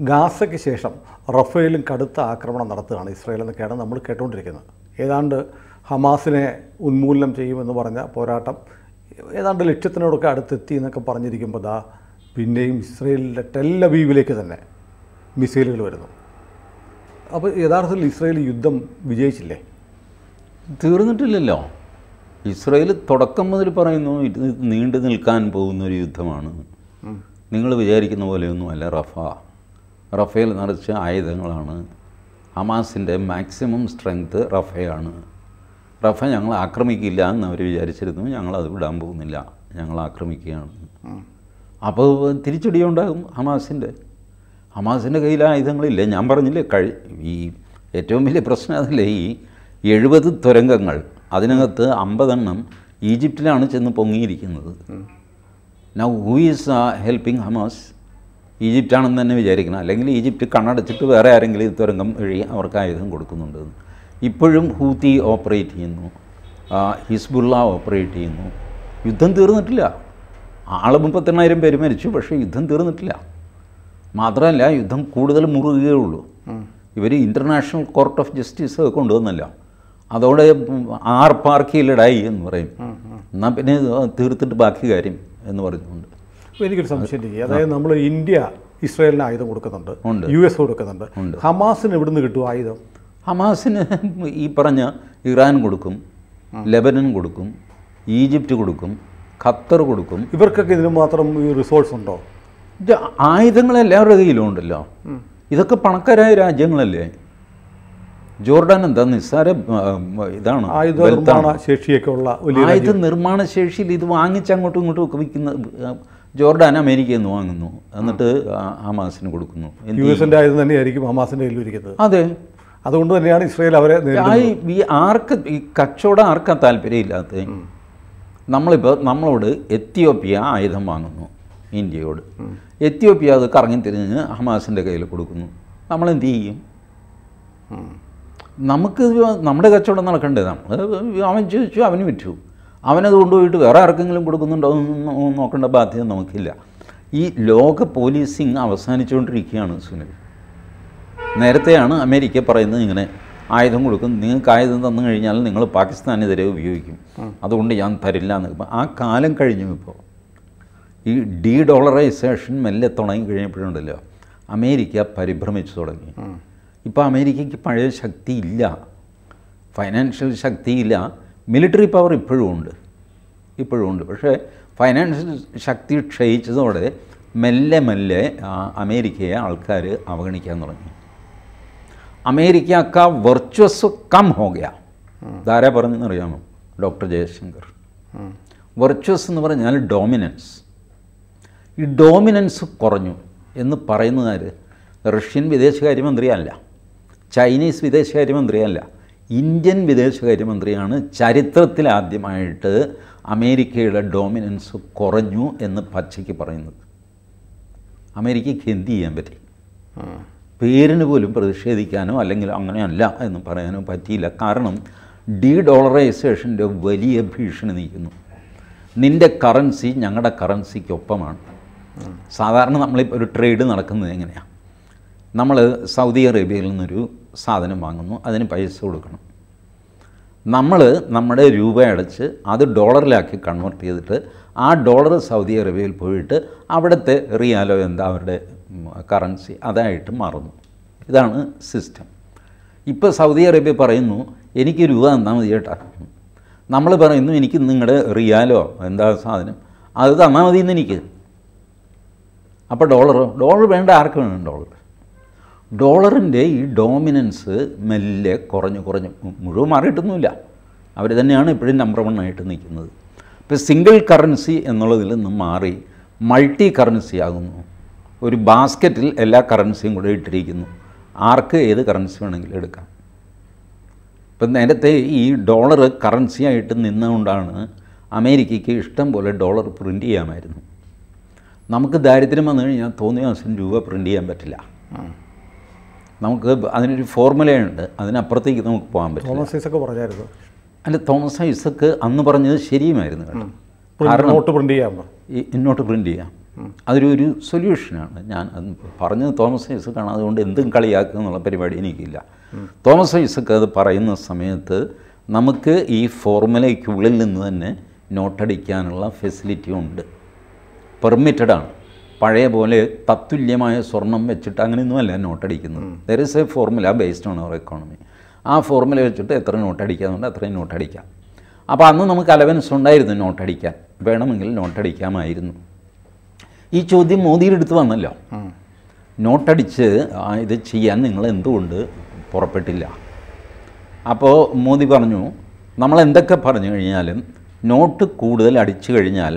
ഗാസയ്ക്ക് ശേഷം റഫേലും കടുത്ത ആക്രമണം നടത്തുകയാണ് ഇസ്രായേൽ എന്നൊക്കെയാണ് നമ്മൾ കേട്ടുകൊണ്ടിരിക്കുന്നത്. ഏതാണ്ട് ഹമാസിനെ ഉന്മൂലനം ചെയ്യുമെന്ന് പറഞ്ഞ പോരാട്ടം ഏതാണ്ട് ലക്ഷ്യത്തിനോടൊക്കെ അടുത്തെത്തി എന്നൊക്കെ പറഞ്ഞിരിക്കുമ്പോൾ ദാ പിന്നെയും ഇസ്രയേലിന്റെ ടെല്ലബീവിലേക്ക് തന്നെ മിസൈലുകൾ വരുന്നു. അപ്പോൾ യഥാർത്ഥത്തിൽ ഇസ്രയേൽ യുദ്ധം വിജയിച്ചില്ലേ? തീർന്നിട്ടില്ലല്ലോ. ഇസ്രയേൽ തുടക്കം മുതൽ പറയുന്നു ഇത് നീണ്ടു നിൽക്കാൻ പോകുന്ന ഒരു യുദ്ധമാണ്. നിങ്ങൾ വിചാരിക്കുന്ന പോലെയൊന്നുമല്ല റഫ. റഫേൽ നിറച്ച ആയുധങ്ങളാണ്. ഹമാസിന്റെ മാക്സിമം സ്ട്രെങ്ത് റഫയാണ്. റഫ ഞങ്ങൾ ആക്രമിക്കില്ല എന്ന് അവർ വിചാരിച്ചിരുന്നു. ഞങ്ങളത് വിടാൻ പോകുന്നില്ല. ഞങ്ങൾ ആക്രമിക്കുകയാണ്. അപ്പോൾ തിരിച്ചടിയുണ്ടാകും ഹമാസിന്റെ ഹമാസിന്റെ കയ്യിൽ ആയുധങ്ങളില്ലേ. ഞാൻ പറഞ്ഞില്ലേ കഴി ഈ ഏറ്റവും വലിയ പ്രശ്നം അതല്ലേ ഈ എഴുപത് തുരങ്കങ്ങൾ. അതിനകത്ത് അമ്പതെണ്ണം ഈജിപ്തിലാണ് ചെന്ന് പൊങ്ങിയിരിക്കുന്നത്. Now who is helping Hamas ഈജിപ്റ്റാണെന്ന് തന്നെ വിചാരിക്കണം. അല്ലെങ്കിൽ ഈജിപ്റ്റ് കണ്ണടച്ചിട്ട് വേറെ ആരെങ്കിലും ഈ തുരങ്കം വഴി അവർക്ക് ആയുധം കൊടുക്കുന്നുണ്ട് ഇപ്പോഴും ഹൂത്തി ഓപ്പറേറ്റ് ചെയ്യുന്നു. ഹിസ്ബുള്ള ഓപ്പറേറ്റ് ചെയ്യുന്നു. യുദ്ധം തീർന്നിട്ടില്ല. ആൾ മുപ്പത്തെണ്ണായിരം പേര് മരിച്ചു പക്ഷേ യുദ്ധം തീർന്നിട്ടില്ല. മാത്രമല്ല യുദ്ധം കൂടുതൽ മുറുകുകയുള്ളൂ ഇവർ ഇന്റർനാഷണൽ കോർട്ട് ഓഫ് ജസ്റ്റിസ് കൊണ്ടുവന്നല്ല. അതോടെ ആർ പാർക്കി ലഡായി എന്ന് പറയും. എന്നാൽ പിന്നെ തീർത്തിട്ട് ബാക്കി കാര്യം എന്ന് അപ്പോൾ എനിക്കൊരു സംശയം ചെയ്യുക അതായത് നമ്മൾ ഇന്ത്യ ഇസ്രായേലിന് ആയുധം കൊടുക്കുന്നുണ്ട്. യു എസ് കൊടുക്കുന്നുണ്ട്. ഹമാസിന് എവിടുന്ന് കിട്ടും ആയുധം? ഹമാസിന് ഈ പറഞ്ഞ ഇറാൻ കൊടുക്കും ലെബനൻ കൊടുക്കും ഈജിപ്റ്റ് കൊടുക്കും ഖത്തർ കൊടുക്കും. ഇവർക്കൊക്കെ ഇതിന് മാത്രം ഈ റിസോഴ്സ് ഉണ്ടോ? ഇത് ആയുധങ്ങൾ എല്ലാവരുടെ കയ്യിലും ഉണ്ടല്ലോ ഇതൊക്കെ പണക്കാരായ രാജ്യങ്ങളല്ലേ? ജോർഡാൻ എന്താ നിസ്സാര ഇതാണ് ആയുധ. നിർമ്മാണ ശേഷിയൊക്കെ ഉള്ള ആയുധ നിർമ്മാണ ശേഷിയിൽ ഇത് വാങ്ങിച്ച് അങ്ങോട്ടും ഇങ്ങോട്ടും ഒക്കെ വിൽക്കുന്ന ജോർഡാൻ അമേരിക്കയിൽ നിന്ന് വാങ്ങുന്നു. എന്നിട്ട് ഹമാസിന് കൊടുക്കുന്നു. യു എസിന്റെ ആയുധം തന്നെയായിരിക്കും ഹമാസിന്റെ കയ്യിൽ ഇരിക്കുന്നത്. അതെ. അതുകൊണ്ട് തന്നെയാണ് ഇസ്രയേൽ അവരെ ഈ ആർക്ക് ഈ കച്ചവടം ആർക്കാ താല്പര്യമില്ലാത്ത നമ്മളിപ്പോൾ നമ്മളോട് എത്തിയോപ്യ ആയുധം വാങ്ങുന്നു ഇന്ത്യയോട്. എത്തിയോപ്യ അത് കറങ്ങി തിരിഞ്ഞ് ഹമാസിന്റെ കയ്യിൽ കൊടുക്കുന്നു. നമ്മളെന്ത് ചെയ്യും? നമുക്ക് നമ്മുടെ കച്ചവടം നടക്കണ്ടേ? നമ്മൾ അവൻ ചോദിച്ചു അവന് വിറ്റു. അവനത് കൊണ്ടുപോയിട്ട് വേറെ ആർക്കെങ്കിലും കൊടുക്കുന്നുണ്ടോ എന്ന് നോക്കേണ്ട ബാധ്യത നമുക്കില്ല. ഈ ലോക പോലീസിങ് അവസാനിച്ചുകൊണ്ടിരിക്കുകയാണ് സുനിൽ. നേരത്തെയാണ് അമേരിക്ക പറയുന്നത് ഇങ്ങനെ ആയുധം കൊടുക്കും നിങ്ങൾക്ക് ആയുധം തന്നു കഴിഞ്ഞാൽ നിങ്ങൾ പാകിസ്ഥാനെതിരെ ഉപയോഗിക്കും. അതുകൊണ്ട് ഞാൻ തരില്ല എന്ന് ആ കാലം കഴിഞ്ഞു ഇപ്പോൾ. ഈ ഡീ ഡോളറൈസേഷൻ മെല്ലെ തുടങ്ങി കഴിഞ്ഞപ്പോഴുണ്ടല്ലോ അമേരിക്ക പരിഭ്രമിച്ചു തുടങ്ങി. ഇപ്പോൾ അമേരിക്കയ്ക്ക് പഴയ ശക്തിയില്ല. ഇല്ല ഫൈനാൻഷ്യൽ ശക്തിയില്ല. മിലിറ്ററി പവർ ഇപ്പോഴും ഉണ്ട്. ഇപ്പോഴും ഉണ്ട്. പക്ഷേ ഫൈനാൻഷ്യൽ ശക്തി ക്ഷയിച്ചതോടെ മെല്ലെ മെല്ലെ അമേരിക്കയെ ആൾക്കാർ അവഗണിക്കാൻ തുടങ്ങി. അമേരിക്ക ക വെർച്വസ് കം ഹോ ഗയ ഇതാരാ പറഞ്ഞെന്നറിയാമോ ഡോക്ടർ ജയശങ്കർ. വെർച്വസ് എന്ന് പറഞ്ഞാൽ ഡോമിനൻസ് ഈ ഡോമിനൻസ് കുറഞ്ഞു എന്ന് പറയുന്നതാര്? റഷ്യൻ വിദേശകാര്യമന്ത്രിയല്ല. ചൈനീസ് വിദേശകാര്യമന്ത്രിയല്ല. ഇന്ത്യൻ വിദേശകാര്യമന്ത്രിയാണ് ചരിത്രത്തിൽ ആദ്യമായിട്ട് അമേരിക്കയുടെ ഡോമിനൻസ് കുറഞ്ഞു എന്ന് പച്ചയ്ക്ക് പറയുന്നത്. അമേരിക്കയ്ക്ക് എന്ത് ചെയ്യാൻ പറ്റി. പേരിന് പോലും പ്രതിഷേധിക്കാനോ അല്ലെങ്കിൽ അങ്ങനെയല്ല എന്ന് പറയാനോ പറ്റിയില്ല. കാരണം ഡീ ഡോളറൈസേഷന്റെ വലിയ ഭീഷണി നീക്കുന്നു. നിന്റെ കറൻസി ഞങ്ങളുടെ കറൻസിക്കൊപ്പമാണ്. സാധാരണ നമ്മളിപ്പോൾ ഒരു ട്രേഡ് നടക്കുന്നത് എങ്ങനെയാണ് നമ്മൾ സൗദി അറേബ്യയിൽ നിന്നൊരു സാധനം വാങ്ങുന്നു അതിന് പൈസ കൊടുക്കണം. നമ്മൾ നമ്മുടെ രൂപ അടച്ച് അത് ഡോളറിലാക്കി കൺവേർട്ട് ചെയ്തിട്ട് ആ ഡോളർ സൗദി അറേബ്യയിൽ പോയിട്ട് അവിടുത്തെ റിയാലോ എന്താ അവരുടെ കറൻസി അതായിട്ട് മാറുന്നു. ഇതാണ് സിസ്റ്റം ഇപ്പോൾ സൗദി അറേബ്യ പറയുന്നു എനിക്ക് രൂപ തന്നാൽ മതി ചേട്ടാ നമ്മൾ പറയുന്നു എനിക്ക് നിങ്ങളുടെ റിയാലോ എന്താ സാധനം അത് തന്നാൽ മതി എന്ന് എനിക്ക്. അപ്പോൾ ഡോളറോ? ഡോളർ വേണ്ട ആർക്ക് വേണം ഡോളർ? ഡോളറിന്റെ ഈ ഡോമിനൻസ് മെല്ലെ കുറഞ്ഞു കുറഞ്ഞു. മുഴുവൻ മാറിയിട്ടൊന്നുമില്ല. അവർ തന്നെയാണ് ഇപ്പോഴും നമ്പർ വൺ ആയിട്ട് നിൽക്കുന്നത്. ഇപ്പോൾ സിംഗിൾ കറൻസി എന്നുള്ളതിൽ നിന്ന് മാറി മൾട്ടി കറൻസി ആകുന്നു. ഒരു ബാസ്ക്കറ്റിൽ എല്ലാ കറൻസിയും കൂടെ ഇട്ടിരിക്കുന്നു. ആർക്ക് ഏത് കറൻസി വേണമെങ്കിലും എടുക്കാം. ഇപ്പം നേരത്തെ ഈ ഡോളർ കറൻസിയായിട്ട് നിന്നുകൊണ്ടാണ് അമേരിക്കയ്ക്ക് ഇഷ്ടം പോലെ ഡോളർ പ്രിന്റ് ചെയ്യാമായിരുന്നു. നമുക്ക് ദാരിദ്ര്യം വന്നു കഴിഞ്ഞാൽ തോന്നിയ ദിവസം രൂപ പ്രിന്റ് ചെയ്യാൻ പറ്റില്ല. നമുക്ക് അതിനൊരു ഫോർമുലയുണ്ട്. അതിനപ്പുറത്തേക്ക് നമുക്ക് പോകാൻ പറ്റും തോമസ് ഐസക്ക് പറഞ്ഞായിരുന്നു. അല്ല തോമസ് ഐസക്ക് അന്ന് പറഞ്ഞത് ശരിയുമായിരുന്നു കേട്ടോ. പ്രിന്റ് നോട്ട് പ്രിന്റ് ചെയ്യാമോ? ഈ ഇന്നോട്ട് പ്രിന്റ് ചെയ്യാം. അതൊരു ഒരു സൊല്യൂഷനാണ്. ഞാൻ അത് പറഞ്ഞത് തോമസ് ഐസക്കാണ്. അതുകൊണ്ട് എന്തും കളിയാക്കുക എന്നുള്ള പരിപാടി എനിക്കില്ല. തോമസ് ഐസക്ക് അത് പറയുന്ന സമയത്ത് നമുക്ക് ഈ ഫോർമുലയ്ക്കുള്ളിൽ നിന്ന് തന്നെ നോട്ടടിക്കാനുള്ള ഫെസിലിറ്റി ഉണ്ട്. പെർമിറ്റഡാണ്. ആണ് പഴയ പോലെ തത്തുല്യമായ സ്വർണം വെച്ചിട്ട് അങ്ങനെയൊന്നുമല്ല നോട്ടടിക്കുന്നത്. There is a formula based on our economy ആ ഫോർമുല വെച്ചിട്ട് എത്ര നോട്ടടിക്കാന്നുണ്ട് അത്രയും നോട്ടടിക്കാം. അപ്പോൾ അന്ന് നമുക്ക് അലവൻസ് ഉണ്ടായിരുന്നു നോട്ടടിക്കാൻ. വേണമെങ്കിൽ നോട്ടടിക്കാമായിരുന്നു. ഈ ചോദ്യം മോദിയുടെ അടുത്ത് വന്നല്ലോ. നോട്ടടിച്ച് ഇത് ചെയ്യാൻ നിങ്ങൾ എന്തുകൊണ്ട് പുറപ്പെട്ടില്ല? അപ്പോൾ മോദി പറഞ്ഞു നമ്മൾ എന്തൊക്കെ പറഞ്ഞു കഴിഞ്ഞാലും നോട്ട് കൂടുതൽ അടിച്ചു കഴിഞ്ഞാൽ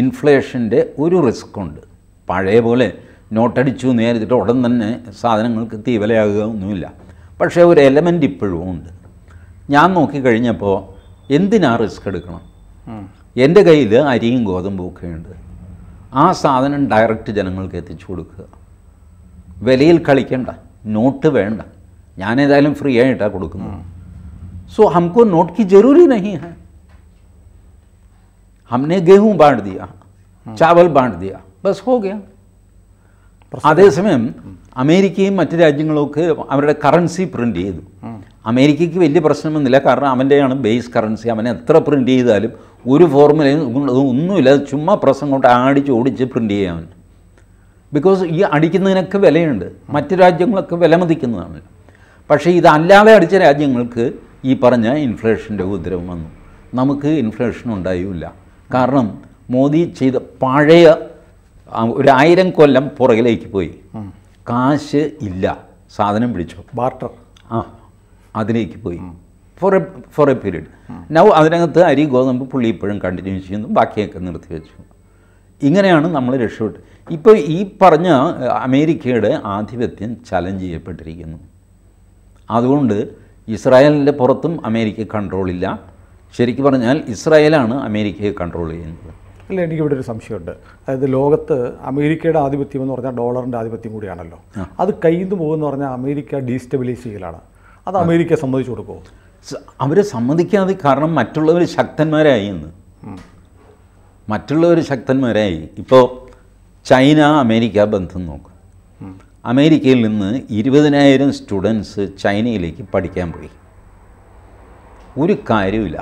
ഇൻഫ്ലേഷന്റെ ഒരു റിസ്ക് ഉണ്ട്. പഴയ പോലെ നോട്ടടിച്ചു എന്ന് വിചാരിച്ചിട്ട് ഉടൻ തന്നെ സാധനങ്ങൾക്ക് തീവലയാകുക ഒന്നുമില്ല പക്ഷേ ഒരു എലമെൻ്റ് ഇപ്പോഴും ഉണ്ട് ഞാൻ നോക്കിക്കഴിഞ്ഞപ്പോൾ എന്തിനാ റിസ്ക് എടുക്കണം എൻ്റെ കയ്യിൽ അരിയും ഗോതമ്പും ഒക്കെ ഉണ്ട് ആ സാധനം ഡയറക്റ്റ് ജനങ്ങൾക്ക് എത്തിച്ചു കൊടുക്കുക വിലയിൽ കളിക്കണ്ട നോട്ട് വേണ്ട ഞാനേതായാലും ഫ്രീ ആയിട്ടാണ് കൊടുക്കുന്നത് सो हमको नोट की जरूरी नहीं है हमने गेहूं बांट दिया चावल बांट दिया ബസ് പോവുകയാണ് അതേസമയം അമേരിക്കയും മറ്റ് രാജ്യങ്ങളൊക്കെ അവരുടെ കറൻസി പ്രിന്റ് ചെയ്തു. അമേരിക്കയ്ക്ക് വലിയ പ്രശ്നമൊന്നുമില്ല. കാരണം അവന്റെയാണ് ബേസ് കറൻസി അവനെ എത്ര പ്രിന്റ് ചെയ്താലും ഒരു ഫോർമുലയും ഒന്നുമില്ല. ചുമ്മാ പ്രശ്നം കൊണ്ട് ആടിച്ച് ഓടിച്ച് പ്രിന്റ് ചെയ്യാൻ ബിക്കോസ് ഈ അടിക്കുന്നതിനൊക്കെ വിലയുണ്ട്. മറ്റ് രാജ്യങ്ങളൊക്കെ വിലമതിക്കുന്നതാണ് പക്ഷേ ഇതല്ലാതെ അടിച്ച രാജ്യങ്ങൾക്ക് ഈ പറഞ്ഞ ഇൻഫ്ലേഷന്റെ ഉപദ്രവം വന്നു. നമുക്ക് ഇൻഫ്ലേഷൻ ഉണ്ടായില്ല. കാരണം മോദി ചെയ്ത പഴയ ഒരു ആയിരം കൊല്ലം പുറകിലേക്ക് പോയി. കാശ് ഇല്ല. സാധനം പിടിച്ചു. ബാർട്ടർ. ആ അതിലേക്ക് പോയി. For a for a period now അതിനകത്ത് അരി ഗോതമ്പ് പുള്ളി ഇപ്പോഴും കണ്ടിന്യൂ ചെയ്യുന്നു. ബാക്കിയൊക്കെ നിർത്തി വെച്ചു. ഇങ്ങനെയാണ് നമ്മൾ രക്ഷപ്പെട്ടു ഇപ്പോൾ ഈ പറഞ്ഞ അമേരിക്കയുടെ ആധിപത്യം ചലഞ്ച് ചെയ്യപ്പെട്ടിരിക്കുന്നു. അതുകൊണ്ട് ഇസ്രായേലിന്റെ പുറത്തും അമേരിക്ക കൺട്രോളില്ല ശരിക്കും പറഞ്ഞാൽ ഇസ്രായേലാണ് അമേരിക്കയെ കൺട്രോൾ ചെയ്യുന്നത്. അല്ല എനിക്കിവിടെ ഒരു സംശയമുണ്ട്. അതായത് ലോകത്ത് അമേരിക്കയുടെ ആധിപത്യം എന്ന് പറഞ്ഞാൽ ഡോളറിന്റെ ആധിപത്യം കൂടിയാണല്ലോ. അത് കയ്യിൽ നിന്ന് പോകുമെന്ന് പറഞ്ഞാൽ അമേരിക്ക ഡീസ്റ്റെബിലൈസ് ചെയ്യലാണ്. അത് അമേരിക്ക സമ്മതിച്ചു കൊടുക്കുമോ അവരെ സമ്മതിക്കാതെ കാരണം മറ്റുള്ളവർ ശക്തന്മാരായി എന്ന് മറ്റുള്ളവർ ശക്തന്മാരായി. ഇപ്പോൾ ചൈന അമേരിക്ക ബന്ധം നോക്കും. അമേരിക്കയിൽ നിന്ന് ഇരുപതിനായിരം സ്റ്റുഡൻസ് ചൈനയിലേക്ക് പഠിക്കാൻ പോയി. ഒരു കാര്യമില്ല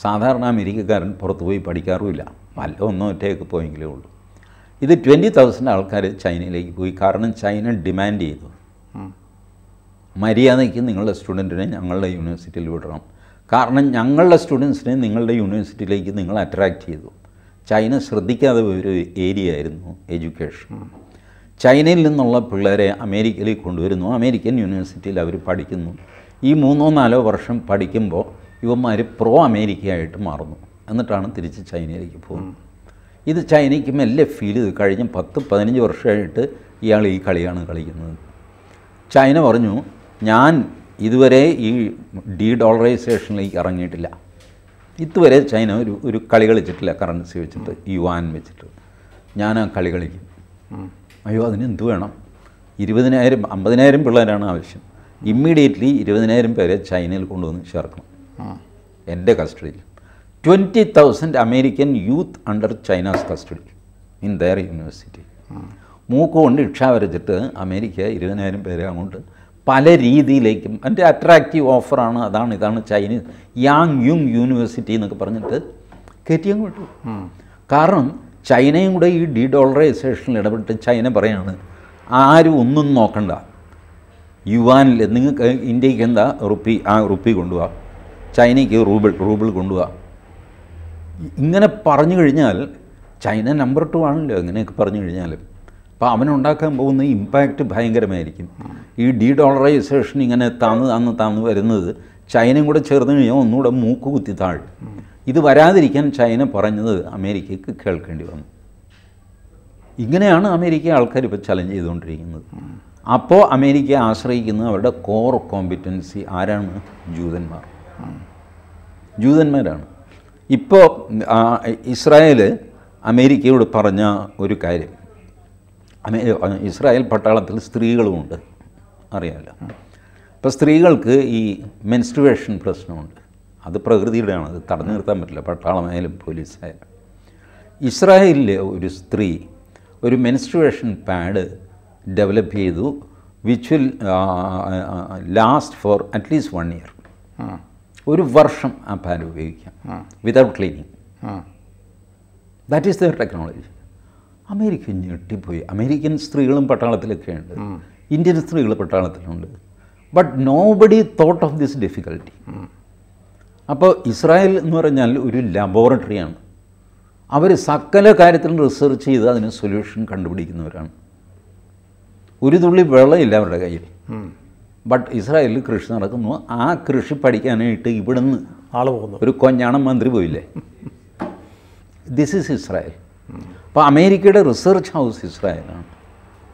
സാധാരണ അമേരിക്കക്കാരൻ പുറത്തുപോയി പഠിക്കാറുമില്ല. വല്ല ഒന്നും ഒറ്റയൊക്കെ പോയെങ്കിലേ ഉള്ളൂ. ഇത് ട്വന്റി തൗസൻഡ് ആൾക്കാർ ചൈനയിലേക്ക് പോയി. കാരണം ചൈന ഡിമാൻഡ് ചെയ്തു. മര്യാദയ്ക്ക് നിങ്ങളുടെ സ്റ്റുഡന്റിനെ ഞങ്ങളുടെ യൂണിവേഴ്സിറ്റിയിൽ വിടണം. കാരണം ഞങ്ങളുടെ സ്റ്റുഡൻസിനെ നിങ്ങളുടെ യൂണിവേഴ്സിറ്റിയിലേക്ക് നിങ്ങൾ അട്രാക്റ്റ് ചെയ്തു. ചൈന ശ്രദ്ധിക്കാതെ ഒരു ഏരിയ ആയിരുന്നു എഡ്യൂക്കേഷൻ ചൈനയിൽ നിന്നുള്ള പിള്ളേരെ അമേരിക്കയിലേക്ക് കൊണ്ടുവരുന്നു. അമേരിക്കൻ യൂണിവേഴ്സിറ്റിയിൽ അവർ പഠിക്കുന്നു. ഈ മൂന്നോ നാലോ വർഷം പഠിക്കുമ്പോൾ ഇവന്മാർ പ്രോ അമേരിക്കയായിട്ട് മാറുന്നു. എന്നിട്ടാണ് തിരിച്ച് ചൈനയിലേക്ക് പോകുന്നത്. ഇത് ചൈനയ്ക്ക് മെല്ലെ ഫീൽ ചെയ്ത്. കഴിഞ്ഞ പത്ത് പതിനഞ്ച് വർഷമായിട്ട് ഇയാൾ ഈ കളിയാണ് കളിക്കുന്നത്. ചൈന പറഞ്ഞു ഞാൻ ഇതുവരെ ഈ ഡി ഡോളറൈസേഷനിലേക്ക് ഇറങ്ങിയിട്ടില്ല. ഇതുവരെ ചൈന ഒരു ഒരു കളി കളിച്ചിട്ടില്ല കറൻസി വെച്ചിട്ട് യുവാൻ വെച്ചിട്ട്. ഞാൻ ആ കളി കളിക്കും. അയ്യോ അതിന് എന്ത് വേണം? ഇരുപതിനായിരം അമ്പതിനായിരം പിള്ളേരാണ് ആവശ്യം. ഇമ്മീഡിയറ്റ്ലി ഇരുപതിനായിരം പേരെ ചൈനയിൽ കൊണ്ടുവന്ന് ചേർക്കണം. എന്റെ കസ്റ്റഡിയിൽ twenty thousand American youth under China's custody in their university മൂക്ക് കൊണ്ട് ഇക്ഷ വരച്ചിട്ട് അമേരിക്ക ഇരുപതിനായിരം പേരെ അങ്ങോട്ട് പല രീതിയിലേക്കും അതിന്റെ അട്രാക്റ്റീവ് ഓഫറാണ് അതാണ് ഇതാണ് ചൈനീസ് യാങ് യുങ് യൂണിവേഴ്സിറ്റി എന്നൊക്കെ പറഞ്ഞിട്ട് കയറ്റിയും കിട്ടും കാരണം ചൈനയും കൂടെ ഈ ഡി ഡോളറൈസേഷനിൽ ഇടപെട്ട് ചൈന പറയാണ് ആരും ഒന്നും നോക്കണ്ട. യുവാനിൽ നിങ്ങൾക്ക് ഇന്ത്യയ്ക്ക് എന്താ റുപ്പി ആ റുപ്പി കൊണ്ടുപോവാ ചൈനയ്ക്ക് റൂബിൾ റൂബിൾ കൊണ്ടുപോവാ ഇങ്ങനെ പറഞ്ഞു കഴിഞ്ഞാൽ ചൈന നമ്പർ ടു ആണല്ലോ ഇങ്ങനെയൊക്കെ പറഞ്ഞു കഴിഞ്ഞാൽ അപ്പോൾ അവനുണ്ടാക്കാൻ പോകുന്ന ഇമ്പാക്റ്റ് ഭയങ്കരമായിരിക്കും. ഈ ഡി ഡോളറൈസേഷൻ ഇങ്ങനെ താന്ന് താന്ന് താന്ന് വരുന്നത് ചൈനയും കൂടെ ചേർന്ന് കഴിഞ്ഞാൽ ഒന്നുകൂടെ മൂക്ക് കുത്തി താഴും. ഇത് വരാതിരിക്കാൻ ചൈന പറഞ്ഞത് അമേരിക്കയ്ക്ക് കേൾക്കേണ്ടി വന്നു. ഇങ്ങനെയാണ് അമേരിക്ക ആൾക്കാർ ഇപ്പോൾ ചലഞ്ച് ചെയ്തുകൊണ്ടിരിക്കുന്നത്. അപ്പോൾ അമേരിക്ക ആശ്രയിക്കുന്ന അവരുടെ കോർ കോമ്പിറ്റൻസി ആരാണ്? ജൂതന്മാർ. ജൂതന്മാരാണ്. ഇപ്പോൾ ഇസ്രായേൽ അമേരിക്കയോട് പറഞ്ഞ ഒരു കാര്യം. അമേ ഇസ്രായേൽ പട്ടാളത്തിൽ സ്ത്രീകളുമുണ്ട്. അറിയാമല്ലോ അപ്പോൾ സ്ത്രീകൾക്ക് ഈ മെൻസ്ട്രുവേഷൻ പ്രശ്നമുണ്ട്. അത് പ്രകൃതിയുടെയാണ്. അത് തടഞ്ഞു നിർത്താൻ പറ്റില്ല. പട്ടാളമായാലും പോലീസായാലും. ഇസ്രായേലിലെ ഒരു സ്ത്രീ ഒരു മെൻസ്ട്രുവേഷൻ പാഡ് ഡെവലപ്പ് ചെയ്തു which will last for at least one year. ഒരു വർഷം ആ പാൻ ഉപയോഗിക്കാം. Without cleaning that is their technology America ഞെട്ടിപ്പോയി. അമേരിക്കൻ സ്ത്രീകളും പട്ടാളത്തിലൊക്കെയുണ്ട്. ഇന്ത്യൻ സ്ത്രീകൾ പട്ടാളത്തിലുണ്ട്. But nobody thought of this difficulty അപ്പോൾ ഇസ്രായേൽ എന്ന് പറഞ്ഞാൽ ഒരു ലബോറട്ടറിയാണ് അവർ സകല കാര്യത്തിലും റിസർച്ച് ചെയ്ത് അതിന് സൊല്യൂഷൻ കണ്ടുപിടിക്കുന്നവരാണ്. ഒരു തുള്ളി വെള്ളമില്ല അവരുടെ കയ്യിൽ. ബട്ട് ഇസ്രായേലിൽ കൃഷി നടക്കുന്നു. ആ കൃഷി പഠിക്കാനായിട്ട് ഇവിടുന്ന് ആൾ പോകുന്നു. ഒരു കൊഞ്ഞാണം മന്ത്രി പോയില്ലേ? ദിസ് ഈസ് ഇസ്രായേൽ അപ്പോൾ അമേരിക്കയുടെ റിസർച്ച് ഹൗസ് ഇസ്രായേലാണ്.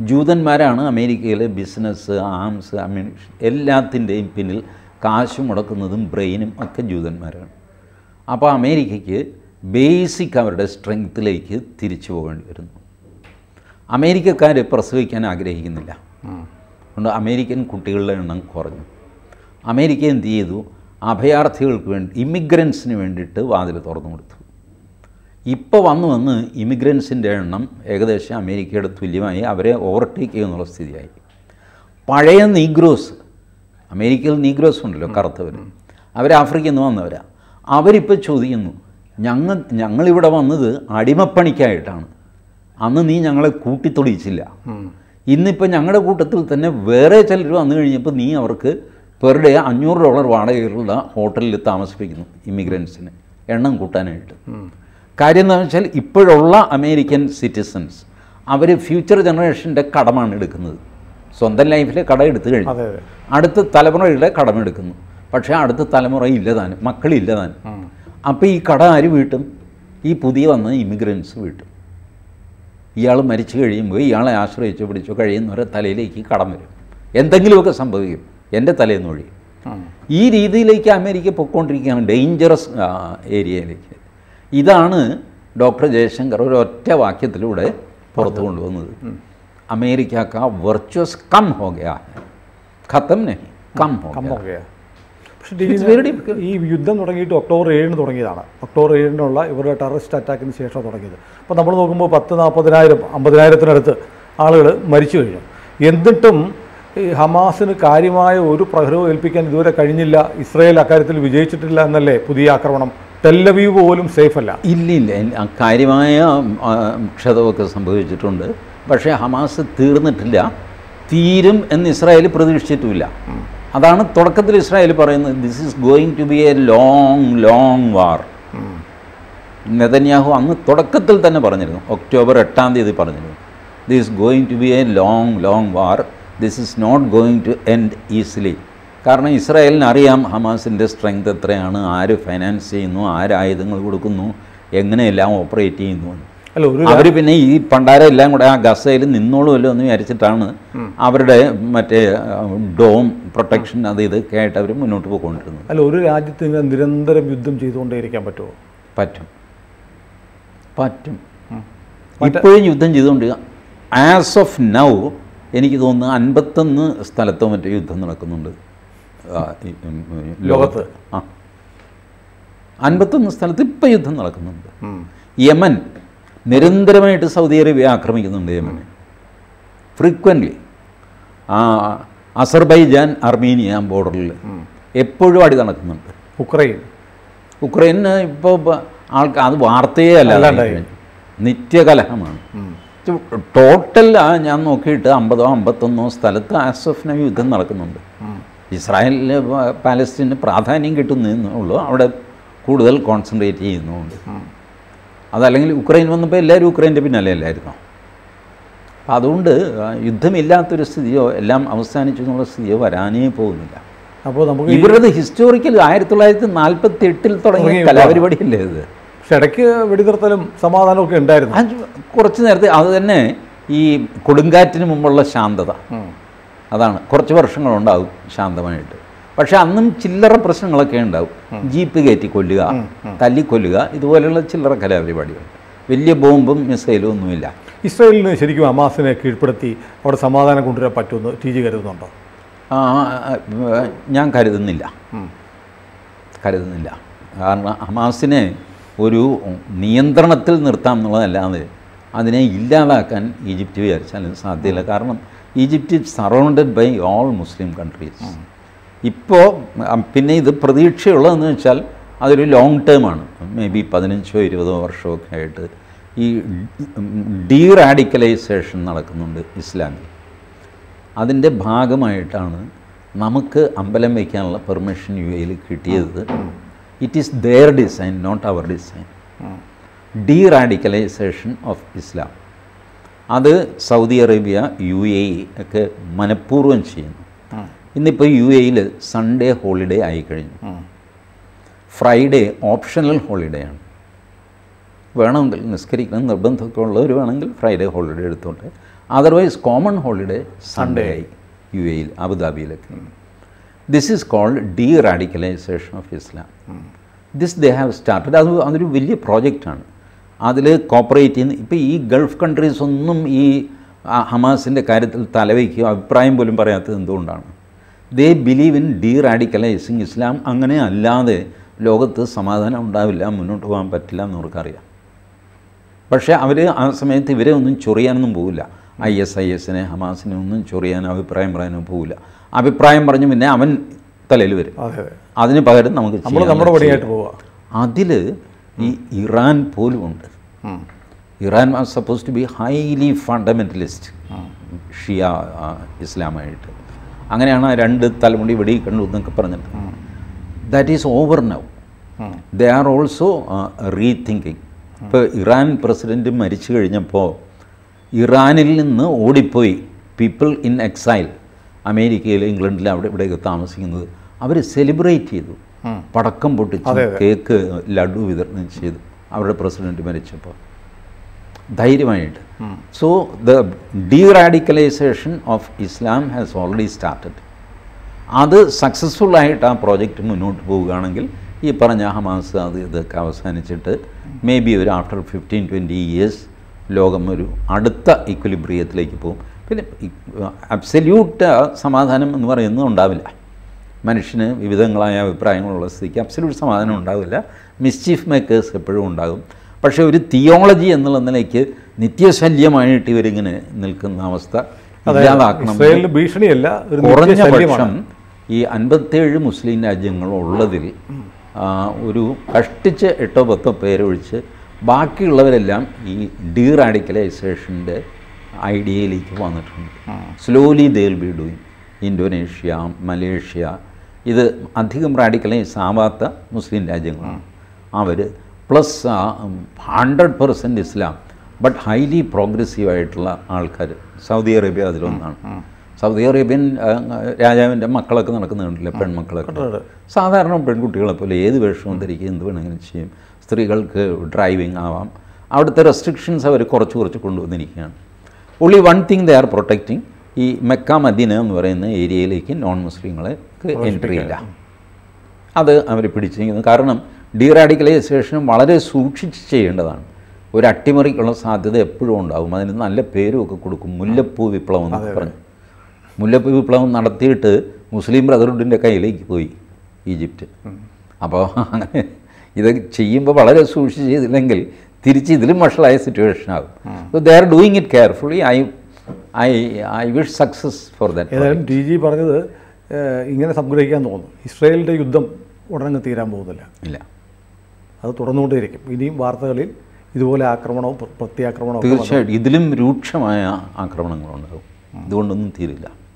ജൂതന്മാരാണ് അമേരിക്കയിലെ ബിസിനസ് ആംസ് അമ്യൂണിഷൻ എല്ലാത്തിന്റെയും പിന്നിൽ കാശ് മുടക്കുന്നതും ബ്രെയിനും ഒക്കെ ജൂതന്മാരാണ്. അപ്പോൾ അമേരിക്കയ്ക്ക് ബേസിക് അവരുടെ സ്ട്രെങ്ത്തിലേക്ക് തിരിച്ചു പോകേണ്ടി വരുന്നു. അമേരിക്കക്കാർ പ്രസവിക്കാൻ ആഗ്രഹിക്കുന്നില്ല. അതുകൊണ്ട് അമേരിക്കൻ കുട്ടികളുടെ എണ്ണം കുറഞ്ഞു. അമേരിക്ക എന്ത് ചെയ്തു? അഭയാർത്ഥികൾക്ക് വേണ്ടി ഇമിഗ്രൻസിന് വേണ്ടിയിട്ട് വാതിൽ തുറന്നു കൊടുത്തു. ഇപ്പോൾ വന്ന് വന്ന് ഇമിഗ്രൻസിന്റെ എണ്ണം ഏകദേശം അമേരിക്കയുടെ തുല്യമായി അവരെ ഓവർടേക്ക് ചെയ്യുന്നുള്ള സ്ഥിതിയായി. പഴയ നീഗ്രോസ് അമേരിക്കയിൽ നീഗ്രോസ് ഉണ്ടല്ലോ കറുത്തവർ. അവർ ആഫ്രിക്കയിൽ നിന്ന് വന്നവരാ. അവരിപ്പോൾ ചോദിക്കുന്നു ഞങ്ങൾ ഞങ്ങളിവിടെ വന്നത് അടിമപ്പണിക്കായിട്ടാണ്. അന്ന് നീ ഞങ്ങളെ കൂട്ടിത്തൊടിയിച്ചില്ല ഇന്നിപ്പോൾ ഞങ്ങളുടെ കൂട്ടത്തിൽ തന്നെ വേറെ ചിലർ വന്നു കഴിഞ്ഞപ്പോൾ നീ അവർക്ക് പെർ ഡേ അഞ്ഞൂറ് ഡോളർ വാടകയുള്ള ഹോട്ടലിൽ താമസിപ്പിക്കുന്നു ഇമിഗ്രൻസിന് എണ്ണം കൂട്ടാനായിട്ട്. കാര്യം എന്താണെന്ന് വെച്ചാൽ ഇപ്പോഴുള്ള അമേരിക്കൻ സിറ്റിസൺസ് അവർ ഫ്യൂച്ചർ ജനറേഷന്റെ കടമാണ് എടുക്കുന്നത്. സ്വന്തം ലൈഫിലെ കട എടുത്തു കഴിഞ്ഞു. അടുത്ത തലമുറയുടെ കടമെടുക്കുന്നു പക്ഷേ അടുത്ത തലമുറ ഇല്ലതാനും മക്കളില്ലതാനും അപ്പോൾ ഈ കട ആര് വീട്ടും? ഈ പുതിയ വന്ന ഇമിഗ്രൻസ് വീട്ടും. ഇയാൾ മരിച്ചു കഴിയുമ്പോൾ ഇയാളെ ആശ്രയിച്ചു പിടിച്ചു കഴിയുന്ന കഴിയുന്നവരെ തലയിലേക്ക് കടം വരും. എന്തെങ്കിലുമൊക്കെ സംഭവിക്കും. എന്റെ തലേന്ന് ഒഴിയും ഈ രീതിയിലേക്ക് അമേരിക്ക പൊയ്ക്കൊണ്ടിരിക്കുകയാണ് ഡേഞ്ചറസ് ഏരിയയിലേക്ക്. ഇതാണ് ഡോക്ടർ ജയശങ്കർ ഒരു ഒറ്റ വാക്യത്തിലൂടെ പുറത്തു കൊണ്ടുവന്നത്. അമേരിക്ക കാ വർച്വസ് കം ഹോ ഗയാ ഖത്തം നഹി. കം ഹോ ഗയാ ഈ യുദ്ധം തുടങ്ങിയിട്ട് ഒക്ടോബർ ഏഴിന് തുടങ്ങിയതാണ്. ഒക്ടോബർ ഏഴിനുള്ള ഇവരുടെ ടെററിസ്റ്റ് അറ്റാക്കിന് ശേഷം തുടങ്ങിയത്. അപ്പോൾ നമ്മൾ നോക്കുമ്പോൾ പത്ത് നാൽപ്പതിനായിരം അമ്പതിനായിരത്തിനടുത്ത് ആളുകൾ മരിച്ചു കഴിഞ്ഞു. എന്നിട്ടും ഈ ഹമാസിന് കാര്യമായ ഒരു പ്രഹരവും ഏൽപ്പിക്കാൻ ഇതുവരെ കഴിഞ്ഞില്ല. ഇസ്രയേൽ അക്കാര്യത്തിൽ വിജയിച്ചിട്ടില്ല എന്നല്ലേ പുതിയ ആക്രമണം? ടെല്ലവീവ് പോലും സേഫ് അല്ല. ഇല്ല. കാര്യമായ ക്ഷതമൊക്കെ സംഭവിച്ചിട്ടുണ്ട്. പക്ഷേ ഹമാസ് തീർന്നിട്ടില്ല. തീരും എന്ന് ഇസ്രായേൽ പ്രതീക്ഷിച്ചിട്ടുമില്ല. അതാണ് തുടക്കത്തിൽ ഇസ്രായേൽ പറയുന്നത് this is going to be a long long war Netanyahu അന്ന് തുടക്കത്തിൽ തന്നെ പറഞ്ഞിരുന്നു ഒക്ടോബർ എട്ടാം തീയതി പറഞ്ഞിരുന്നു. This going to be a long long war this is not going to end easily കാരണം ഇസ്രായേലിന് അറിയാം ഹമാസിന്റെ സ്ട്രെങ്ത് എത്രയാണ് ആര് ഫൈനാൻസ് ചെയ്യുന്നു ആര് ആയുധങ്ങൾ കൊടുക്കുന്നു എങ്ങനെയെല്ലാം ഓപ്പറേറ്റ് ചെയ്യുന്നു എന്ന്. അവർ പിന്നെ ഈ പണ്ടാര എല്ലാം കൂടെ ആ ഗസയിൽ നിന്നോളുമല്ലോ എന്ന് വിചാരിച്ചിട്ടാണ് അവരുടെ മറ്റേ ഡോം പ്രൊട്ടക്ഷൻ അത് ഇതൊക്കെ ആയിട്ട് അവർ മുന്നോട്ട് പോയിക്കൊണ്ടിരുന്നത്. അല്ല ഒരു രാജ്യത്ത് ഇങ്ങനെ നിരന്തരം യുദ്ധം ചെയ്തുകൊണ്ടേയിരിക്കാൻ പറ്റുമോ? പറ്റും. പറ്റും. ഇപ്പോഴും യുദ്ധം ചെയ്തുകൊണ്ട് ആസ് ഓഫ് നൗ എനിക്ക് തോന്നുന്നു അൻപത്തൊന്ന് സ്ഥലത്തോ മറ്റോ യുദ്ധം നടക്കുന്നുണ്ട്. ലോകത്ത്? ആ. അൻപത്തൊന്ന് സ്ഥലത്ത് ഇപ്പം യുദ്ധം നടക്കുന്നുണ്ട്. യമൻ നിരന്തരമായിട്ട് സൗദി അറേബ്യ ആക്രമിക്കുന്നുണ്ട് യമനെ. ഫ്രീക്വന്റ്ലി ആ അസർബൈജാൻ അർമീനിയ ബോർഡറിൽ എപ്പോഴും അടി നടക്കുന്നുണ്ട്. ഉക്രൈൻ. ഉക്രൈൻ ഇപ്പോൾ ആൾക്ക് അത് വാർത്തയേ അല്ല. നിത്യകലഹമാണ്. ടോട്ടൽ ആ ഞാൻ നോക്കിയിട്ട് അമ്പതോ അമ്പത്തൊന്നോ സ്ഥലത്ത് ആസ് ഓഫ് നൗ യുദ്ധം നടക്കുന്നുണ്ട്. ഇസ്രായേലിന് പാലസ്തീന് പ്രാധാന്യം കിട്ടുന്നേ ഉള്ളൂ. അവിടെ കൂടുതൽ കോൺസെൻട്രേറ്റ് ചെയ്യുന്നുണ്ട്. അതല്ലെങ്കിൽ ഉക്രൈൻ വന്നപ്പോൾ എല്ലാവരും ഉക്രൈന്റെ പിന്നാലെ അല്ലായിരുന്നോ? അപ്പം അതുകൊണ്ട് യുദ്ധമില്ലാത്തൊരു സ്ഥിതിയോ എല്ലാം അവസാനിച്ചു എന്നുള്ള സ്ഥിതിയോ വരാനേ പോകുന്നില്ല. അപ്പോൾ നമുക്ക് ഇവരുടെ ഹിസ്റ്റോറിക്കൽ ആയിരത്തി തൊള്ളായിരത്തി നാൽപ്പത്തി എട്ടിൽ തുടങ്ങിയ കലാപരിപാടിയല്ലേ ഇത്? പക്ഷെ ഇടയ്ക്ക് വെടിനിർത്തലും സമാധാനമൊക്കെ ഉണ്ടായിരുന്നു. കുറച്ച് നേരത്തെ അത് തന്നെ ഈ കൊടുങ്കാറ്റിന് മുമ്പുള്ള ശാന്തത. അതാണ്. കുറച്ച് വർഷങ്ങളുണ്ടാവും ശാന്തമായിട്ട്. പക്ഷെ അന്നും ചില്ലറ പ്രശ്നങ്ങളൊക്കെ ഉണ്ടാവും. ജീപ്പ് കയറ്റി കൊല്ലുക തല്ലിക്കൊല്ലുക ഇതുപോലെയുള്ള ചില്ലറ കലാപരിപാടികൾ വലിയ ബോംബും മിസൈലും ഒന്നുമില്ല. ഇസ്രയേലിന് ശരിക്കും അമാസിനെ കീഴ്പ്പെടുത്തി അവിടെ സമാധാനം കൊണ്ടുവരാൻ പറ്റുമെന്ന് ടി ജി കരുതുന്നുണ്ടോ? ഞാൻ കരുതുന്നില്ല. കരുതുന്നില്ല. കാരണം ഹമാസിനെ ഒരു നിയന്ത്രണത്തിൽ നിർത്താം എന്നുള്ളതല്ലാതെ അതിനെ ഇല്ലാതാക്കാൻ ഈജിപ്റ്റ് വിചാരിച്ചാലും സാധ്യമല്ല കാരണം Egypt surrounded by all Muslim countries ഇപ്പോൾ പിന്നെ ഇത് പ്രതീക്ഷയുള്ളതെന്ന് വെച്ചാൽ അതൊരു ലോങ് ടേമാണ് മേ ബി പതിനഞ്ചോ ഇരുപതോ വർഷമൊക്കെ ആയിട്ട് ഈ ഡീ റാഡിക്കലൈസേഷൻ നടക്കുന്നുണ്ട് ഇസ്ലാമിൽ. അതിന്റെ ഭാഗമായിട്ടാണ് നമുക്ക് അമ്പലം വയ്ക്കാനുള്ള പെർമിഷൻ യു എയിൽ കിട്ടിയത്. It is their design not our design deradicalisation of Islam അത് സൗദി അറേബ്യ യു എ ഒക്കെ മനഃപൂർവം ചെയ്യുന്നു. ഇന്നിപ്പോൾ യു എയിൽ സൺഡേ ഹോളിഡേ ആയിക്കഴിഞ്ഞു. ഫ്രൈഡേ ഓപ്ഷണൽ ഹോളിഡേ ആണ്. വേണമെങ്കിൽ നിസ്കരിക്കണം നിർബന്ധമൊക്കെ ഉള്ളവർ വേണമെങ്കിൽ ഫ്രൈഡേ ഹോളിഡേ എടുത്തോട്ടെ. അതർവൈസ് കോമൺ ഹോളിഡേ സൺഡേ ആയി യു എയിൽ അബുദാബിയിലൊക്കെ this is called deradicalisation of Islam this they have started അത് അതൊരു വലിയ പ്രോജക്റ്റാണ് അതിൽ കോപ്പറേറ്റ് ചെയ്യുന്ന ഇപ്പോൾ ഈ ഗൾഫ് കൺട്രീസ് ഒന്നും ഈ ഹമാസിന്റെ കാര്യത്തിൽ തലവയ്ക്കുകയോ അഭിപ്രായം പോലും പറയാത്തത് എന്തുകൊണ്ടാണ്? They believe in deradicalising Islam അങ്ങനെ അല്ലാതെ ലോകത്ത് സമാധാനം ഉണ്ടാവില്ല മുന്നോട്ട് പോകാൻ പറ്റില്ല എന്ന് അവർക്കറിയാം. പക്ഷേ അവർ ആ സമയത്ത് ഇവരെ ഒന്നും ചൊറിയാനൊന്നും പോകില്ല ഐ എസ് ഐ എസിനെ ഹമാസിനെ ഒന്നും ചൊറിയാൻ അഭിപ്രായം പറയാനോ പോകില്ല അഭിപ്രായം പറഞ്ഞു പിന്നെ അവൻ തലയിൽ വരും. അതെ അതെ. അതിന് പകരം നമുക്ക് നമ്മുടെ പടിയായിട്ട് പോവാം. അതിൽ ഈ ഇറാൻ പോലും ഉണ്ട്. Iran was suppose to be highly fundamentalist Shia ഇസ്ലാമായിട്ട്. അങ്ങനെയാണ് ആ രണ്ട് തലമുടി വെടി കണ്ടു എന്നൊക്കെ പറഞ്ഞത് that is over now they are also rethinking ഇപ്പോൾ ഇറാൻ പ്രസിഡന്റ് മരിച്ചു കഴിഞ്ഞപ്പോൾ ഇറാനിൽ നിന്ന് ഓടിപ്പോയി. പീപ്പിൾ ഇൻ എക്സൈൽ അമേരിക്കയിൽ ഇംഗ്ലണ്ടിൽ അവിടെ ഇവിടെയൊക്കെ താമസിക്കുന്നത്. അവർ സെലിബ്രേറ്റ് ചെയ്തു. പടക്കം പൊട്ടിച്ചു. കേക്ക് ലഡു വിതരണം ചെയ്തു. അവരുടെ പ്രസിഡന്റ് മരിച്ചപ്പോൾ ധൈര്യമായിട്ട്. So the deradicalisation of Islam has already started അത് സക്സസ്ഫുൾ ആയിട്ട് ആ പ്രോജക്റ്റ് മുന്നോട്ട് പോവുകയാണെങ്കിൽ ഈ പറഞ്ഞ ഹമാസ് അത് ഇതൊക്കെ അവസാനിച്ചിട്ട് മേ ബി ഒരു ആഫ്റ്റർ ഫിഫ്റ്റീൻ ട്വന്റി ഇയേഴ്സ് ലോകം ഒരു അടുത്ത ഇക്വലിബ്രിയത്തിലേക്ക് പോകും. പിന്നെ അബ്സല്യൂട്ട് സമാധാനം എന്ന് പറയുന്നത് ഉണ്ടാവില്ല. മനുഷ്യന് വിവിധങ്ങളായ അഭിപ്രായങ്ങളുള്ള സ്ഥിതിക്ക് അബ്സല്യൂട്ട് സമാധാനം ഉണ്ടാവില്ല. മിസ്ചീഫ് മേക്കേഴ്സ് എപ്പോഴും ഉണ്ടാകും. പക്ഷേ ഒരു തിയോളജി എന്നുള്ള നിലയ്ക്ക് നിത്യശല്യമായിട്ട് ഇവരിങ്ങനെ നിൽക്കുന്ന അവസ്ഥ ഇല്ലാതാക്കണം. ഭീഷണിയല്ല കുറഞ്ഞ പക്ഷം ഈ അൻപത്തേഴ് മുസ്ലിം രാജ്യങ്ങൾ ഉള്ളതിൽ ഒരു കഷ്ടിച്ച് എട്ടോ പത്തോ പേരൊഴിച്ച് ബാക്കിയുള്ളവരെല്ലാം ഈ ഡീ റാഡിക്കലൈസേഷന്റെ ഐഡിയയിലേക്ക് വന്നിട്ടുണ്ട്. Slowly they will be doing Indonesia Malaysia ഇത് അധികം റാഡിക്കലൈസ് ആവാത്ത മുസ്ലിം രാജ്യങ്ങളാണ്. അവർ പ്ലസ് ഹൺഡ്രഡ് പെർസെന്റ് ഇസ്ലാം. ബട്ട് ഹൈലി പ്രോഗ്രസീവ് ആയിട്ടുള്ള ആൾക്കാർ സൗദി അറേബ്യ അതിലൊന്നാണ്. സൗദി അറേബ്യൻ രാജാവിന്റെ മക്കളൊക്കെ നടക്കുന്നുണ്ടല്ലോ പെൺമക്കളൊക്കെ? സാധാരണ പെൺകുട്ടികളെ പോലെ ഏത് വേഷവും ധരിക്കുക എന്ത് വേണമെങ്കിലും ചെയ്യും. സ്ത്രീകൾക്ക് ഡ്രൈവിംഗ് ആവാം. അവിടുത്തെ റെസ്ട്രിക്ഷൻസ് അവർ കുറച്ച് കുറച്ച് കൊണ്ടുവന്നിരിക്കുകയാണ്. ഉള്ളി one thing they are protecting ഈ മെക്ക മദീന എന്ന് പറയുന്ന ഏരിയയിലേക്ക് നോൺ മുസ്ലിങ്ങളെ എൻട്രി ഇല്ല. അത് അവർ പിടിച്ചിരിക്കുന്നത് കാരണം ഡീറാഡിക്കലൈസേഷൻ വളരെ സൂക്ഷിച്ച് ചെയ്യേണ്ടതാണ്. ഒരു അട്ടിമറിക്കുള്ള സാധ്യത എപ്പോഴും ഉണ്ടാകും. അതിന് നല്ല പേരും ഒക്കെ കൊടുക്കും. മുല്ലപ്പൂ വിപ്ലവം എന്ന് പറഞ്ഞു. മുല്ലപ്പൂ വിപ്ലവം നടത്തിയിട്ട് മുസ്ലിം ബ്രദർഹുഡിന്റെ കയ്യിലേക്ക് പോയി ഈജിപ്റ്റ്. അപ്പോൾ അങ്ങനെ ഇത് ചെയ്യുമ്പോൾ വളരെ സൂക്ഷിച്ച് ചെയ്തില്ലെങ്കിൽ തിരിച്ച് ഇതിലും വഷളായ സിറ്റുവേഷൻ ആകും. So they are doing it carefully I I I wish success for that ഏതായാലും ടി ജി പറഞ്ഞത് ഇങ്ങനെ സംഗ്രഹിക്കാൻ തോന്നുന്നു. ഇസ്രയേലിന്റെ യുദ്ധം ഉടനെ തീരാൻ പോകുന്നില്ല. ഇല്ല. അത് തുടർന്നുകൊണ്ടേയിരിക്കും ഇനിയും വാർത്തകളിൽ ഇതുപോലെ ആക്രമണവും പ്ര- പ്രത്യാക്രമണവും തീർച്ചയായിട്ടും. ഇതിലും രൂക്ഷമായ ആക്രമണങ്ങളുണ്ടാകും. ഇതുകൊണ്ടൊന്നും തീരില്ല.